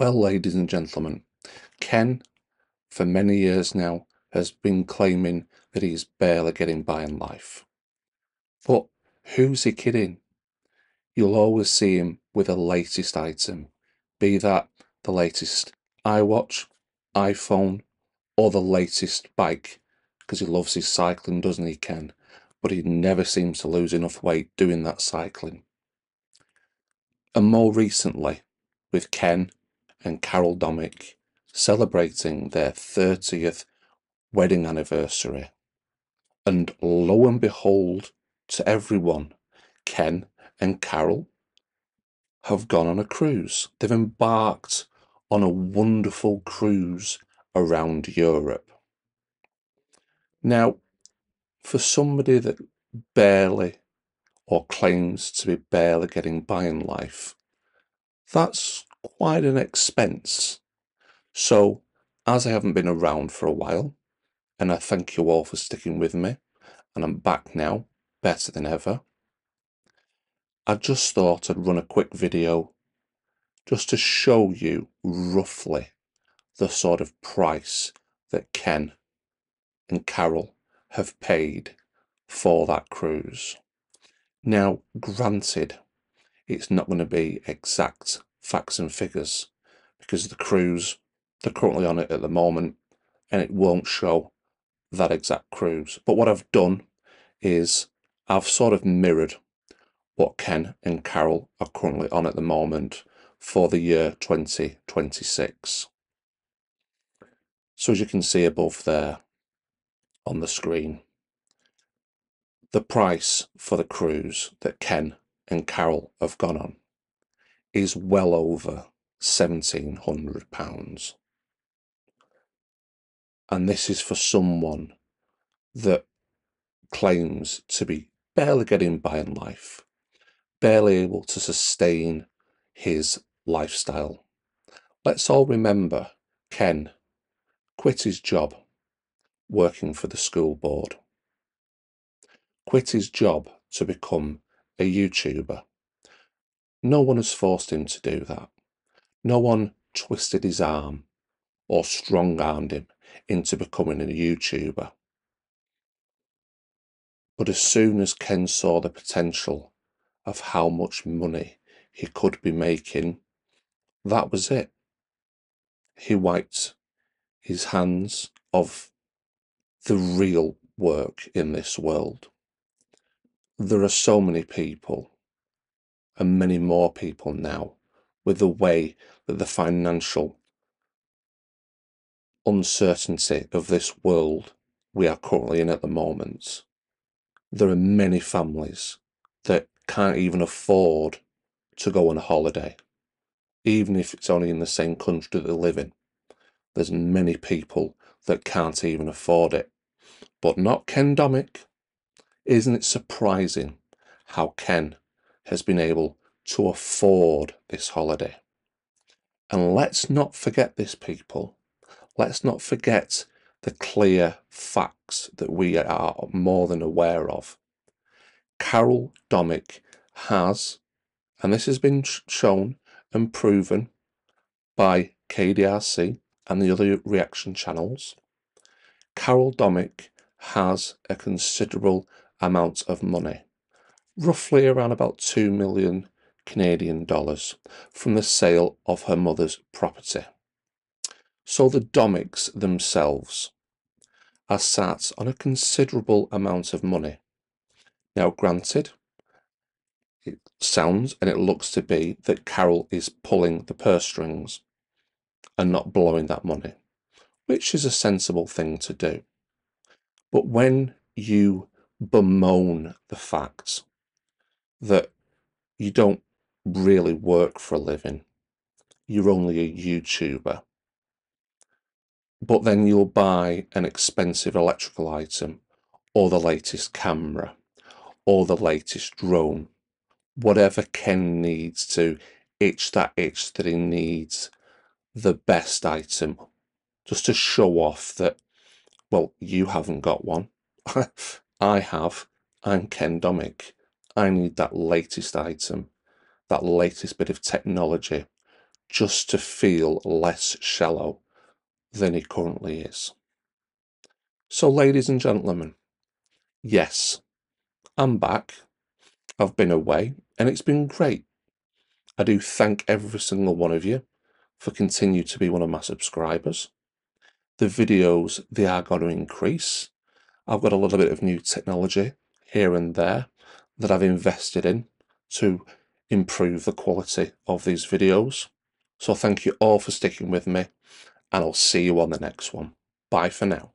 Well, ladies and gentlemen, Ken, for many years now, has been claiming that he's barely getting by in life. But who's he kidding? You'll always see him with the latest item, be that the latest iWatch, iPhone, or the latest bike, because he loves his cycling, doesn't he, Ken? But he never seems to lose enough weight doing that cycling. And more recently, with Ken and Carol Domik celebrating their 30th wedding anniversary. And lo and behold, to everyone, Ken and Carol have gone on a cruise. They've embarked on a wonderful cruise around Europe. Now, for somebody that barely or claims to be barely getting by in life, that's quite an expense. So, as I haven't been around for a while, and I thank you all for sticking with me, and I'm back now, better than ever, I just thought I'd run a quick video just to show you roughly the sort of price that Ken and Carol have paid for that cruise. Now, granted, it's not going to be exact facts and figures because the cruise, they're currently on it at the moment and it won't show that exact cruise. But what I've done is I've sort of mirrored what Ken and Carol are currently on at the moment for the year 2026. So as you can see above there on the screen, the price for the cruise that Ken and Carol have gone on is well over £1,700. And this is for someone that claims to be barely getting by in life, barely able to sustain his lifestyle. Let's all remember Ken quit his job working for the school board, quit his job to become a YouTuber. No one has forced him to do that. No one twisted his arm or strong armed him into becoming a YouTuber. But as soon as Ken saw the potential of how much money he could be making, that was it. He wiped his hands of the real work in this world. There are so many people, and many more people now, with the way that the financial uncertainty of this world we are currently in at the moment, there are many families that can't even afford to go on a holiday, even if it's only in the same country that they live in. There's many people that can't even afford it. But not Ken Domik. Isn't it surprising how Ken has been able to afford this holiday? And let's not forget this, people let's not forget the clear facts that we are more than aware of. Carol Domik has, and this has been shown and proven by KDRC and the other reaction channels, Carol Domik has a considerable amount of money, roughly around about 2 million Canadian dollars from the sale of her mother's property. So the Domiks themselves are sat on a considerable amount of money. Now, granted, it sounds and it looks to be that Carol is pulling the purse strings and not blowing that money, which is a sensible thing to do. But when you bemoan the fact that you don't really work for a living, you're only a YouTuber, but then you'll buy an expensive electrical item or the latest camera or the latest drone, whatever Ken needs to itch that itch that he needs the best item just to show off that, well, you haven't got one. I have. I'm Ken Domik. I need that latest item, that latest bit of technology just to feel less shallow than he currently is. So, ladies and gentlemen, yes, I'm back. I've been away and it's been great. I do thank every single one of you for continuing to be one of my subscribers. The videos, they are going to increase. I've got a little bit of new technology here and there that I've invested in to improve the quality of these videos. So thank you all for sticking with me and I'll see you on the next one. Bye for now.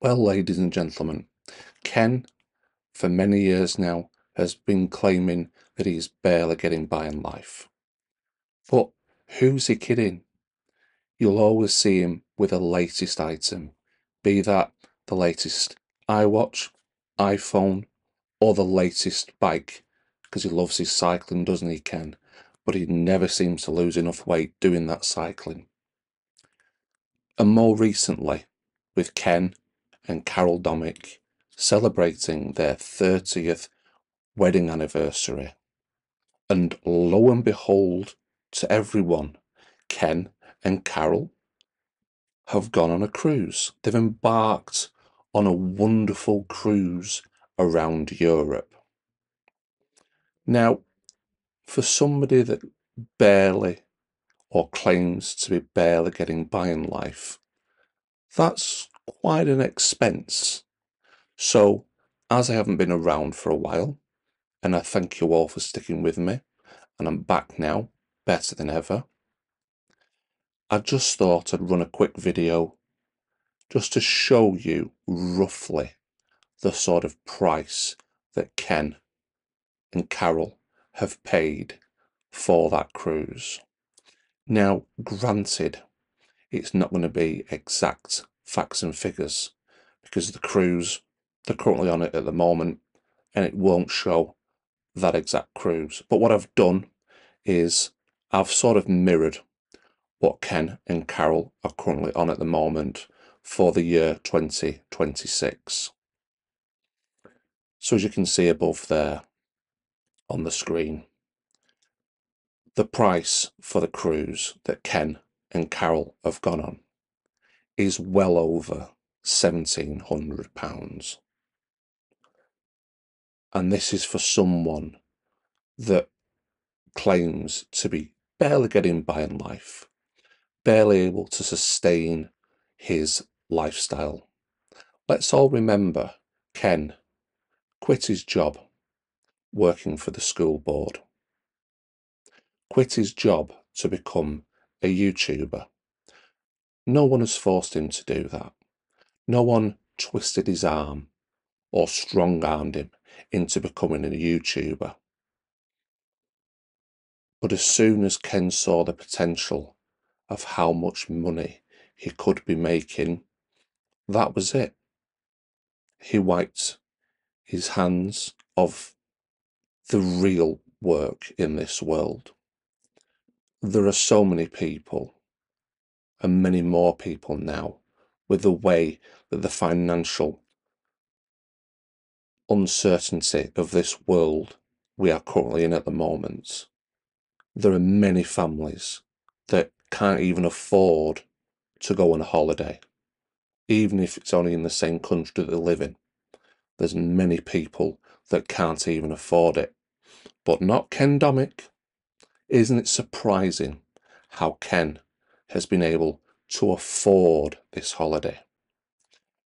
Well, ladies and gentlemen, Ken, for many years now, has been claiming that he's barely getting by in life. But who's he kidding? You'll always see him with the latest item, be that the latest iWatch, iPhone, or the latest bike, because he loves his cycling, doesn't he, Ken? But he never seems to lose enough weight doing that cycling. And more recently, with Ken and Carol Domik celebrating their 30th wedding anniversary. And lo and behold, to everyone, Ken and Carol have gone on a cruise. They've embarked on a wonderful cruise around Europe. Now, for somebody that barely or claims to be barely getting by in life, that's quite an expense. So, as I haven't been around for a while, and I thank you all for sticking with me, and I'm back now, better than ever, I just thought I'd run a quick video just to show you roughly the sort of price that Ken and Carol have paid for that cruise. Now, granted, it's not going to be exact facts and figures because the cruise, they're currently on it at the moment and it won't show that exact cruise. But what I've done is I've sort of mirrored what Ken and Carol are currently on at the moment for the year 2026. So as you can see above there on the screen, the price for the cruise that Ken and Carol have gone on is well over £1,700. And this is for someone that claims to be barely getting by in life, barely able to sustain his lifestyle. Let's all remember Ken quit his job working for the school board, quit his job to become a YouTuber. No one has forced him to do that. No one twisted his arm or strong armed him into becoming a YouTuber. But as soon as Ken saw the potential of how much money he could be making, that was it. He wiped his hands of the real work in this world. There are so many people and many more people now with the way that the financial uncertainty of this world we are currently in at the moment. There are many families that can't even afford to go on a holiday, even if it's only in the same country that they live in. There's many people that can't even afford it. But not Ken Domik. Isn't it surprising how Ken has been able to afford this holiday.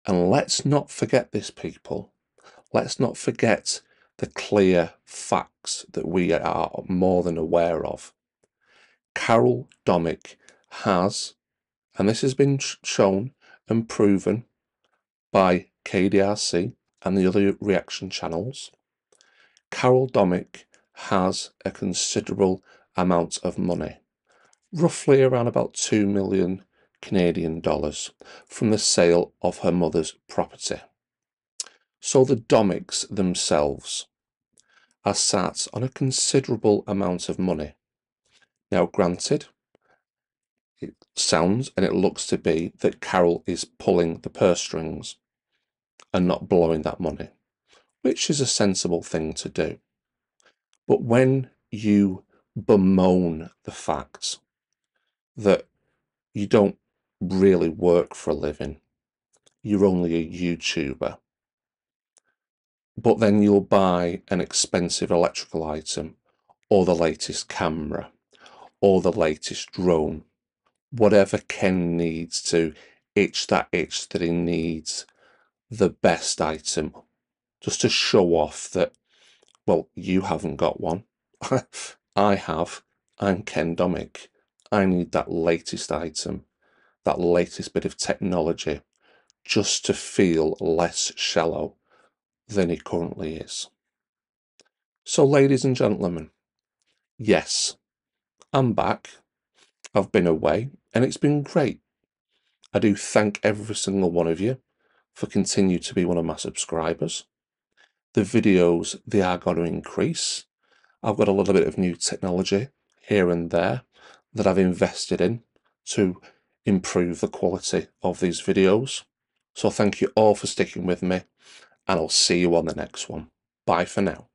And let's not forget this, people. Let's not forget the clear facts that we are more than aware of. Carol Domik has, and this has been shown and proven by KDRC and the other reaction channels, Carol Domik has a considerable amount of money roughly around about 2 million Canadian dollars from the sale of her mother's property. So the Domiks themselves are sat on a considerable amount of money. Now, granted, it sounds and it looks to be that Carol is pulling the purse strings and not blowing that money, which is a sensible thing to do. But when you bemoan the fact that you don't really work for a living. You're only a YouTuber. But then you'll buy an expensive electrical item or the latest camera or the latest drone. Whatever Ken needs to itch that itch that he needs the best item just to show off that, well, you haven't got one. I have. I'm Ken Domik. I need that latest item, that latest bit of technology just to feel less shallow than he currently is. So, ladies and gentlemen, yes, I'm back. I've been away and it's been great. I do thank every single one of you for continuing to be one of my subscribers. The videos, they are going to increase. I've got a little bit of new technology here and there that I've invested in to improve the quality of these videos. So thank you all for sticking with me and I'll see you on the next one. Bye for now.